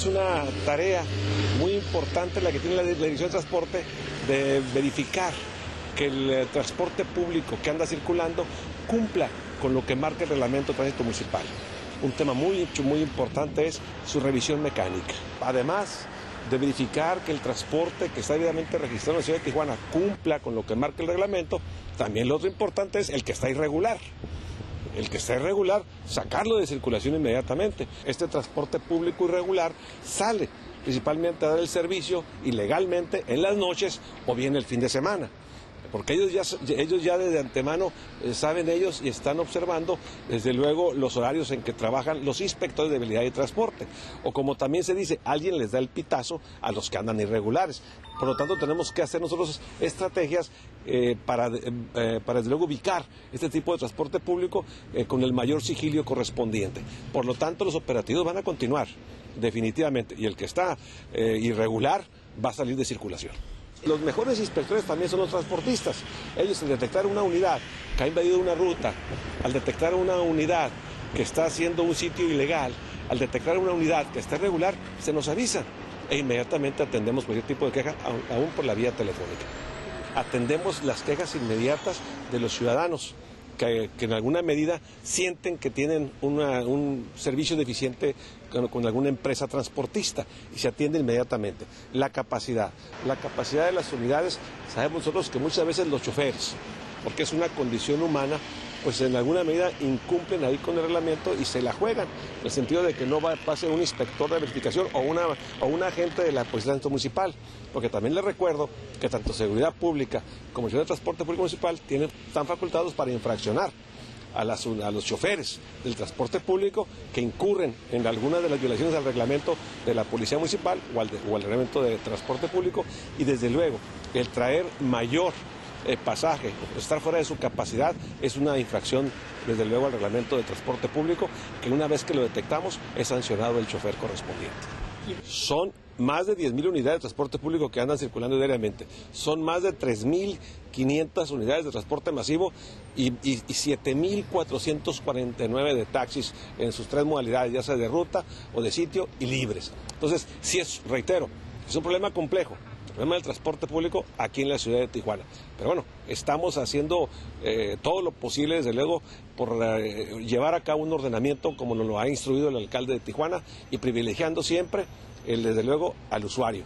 Es una tarea muy importante la que tiene la, Dirección de Transporte de verificar que el eh, transporte público que anda circulando cumpla con lo que marca el reglamento de tránsito municipal. Un tema muy, muy importante es su revisión mecánica. Además de verificar que el transporte que está debidamente registrado en la ciudad de Tijuana cumpla con lo que marca el reglamento, también lo otro importante es el que está irregular. El que está irregular, sacarlo de circulación inmediatamente. Este transporte público irregular sale principalmente a dar el servicio ilegalmente en las noches o bien el fin de semana porque ellos ya, ellos ya desde antemano eh, saben ellos y están observando desde luego los horarios en que trabajan los inspectores de habilidad y transporte. O como también se dice, alguien les da el pitazo a los que andan irregulares. Por lo tanto, tenemos que hacer nosotros estrategias eh, para, eh, para desde luego ubicar este tipo de transporte público con el mayor sigilio correspondiente. Por lo tanto, los operativos van a continuar, definitivamente, y el que está irregular va a salir de circulación. Los mejores inspectores también son los transportistas. Ellos al detectar una unidad que ha invadido una ruta, al detectar una unidad que está haciendo un sitio ilegal, al detectar una unidad que está irregular, se nos avisa e inmediatamente atendemos cualquier tipo de queja, aún por la vía telefónica. Atendemos las quejas inmediatas de los ciudadanos que, en alguna medida sienten que tienen un servicio deficiente con, alguna empresa transportista y se atiende inmediatamente. La capacidad, la capacidad de las unidades, sabemos nosotros que muchas veces los choferes, porque es una condición humana, pues en alguna medida incumplen ahí con el reglamento y se la juegan, en el sentido de que no va, pase un inspector de verificación o, una, o un agente de la Policía Municipal, porque también les recuerdo que tanto Seguridad Pública como el de Transporte Público Municipal tienen, están facultados para infraccionar a, los choferes del transporte público que incurren en alguna de las violaciones al reglamento de la Policía Municipal o al, o al reglamento de transporte público y desde luego el traer mayor eh, pasaje, estar fuera de su capacidad, es una infracción, desde luego, al reglamento de transporte público, que una vez que lo detectamos es sancionado el chofer correspondiente. Son más de 10.000 unidades de transporte público que andan circulando diariamente. Son más de 3.500 unidades de transporte masivo y, y 7.449 de taxis en sus tres modalidades, ya sea de ruta o de sitio y libres. Entonces, sí es, reitero, es un problema complejo problema del transporte público aquí en la ciudad de Tijuana. Pero bueno, estamos haciendo eh, todo lo posible, desde luego, por eh, llevar a cabo un ordenamiento como nos lo ha instruido el alcalde de Tijuana y privilegiando siempre, el, desde luego, al usuario.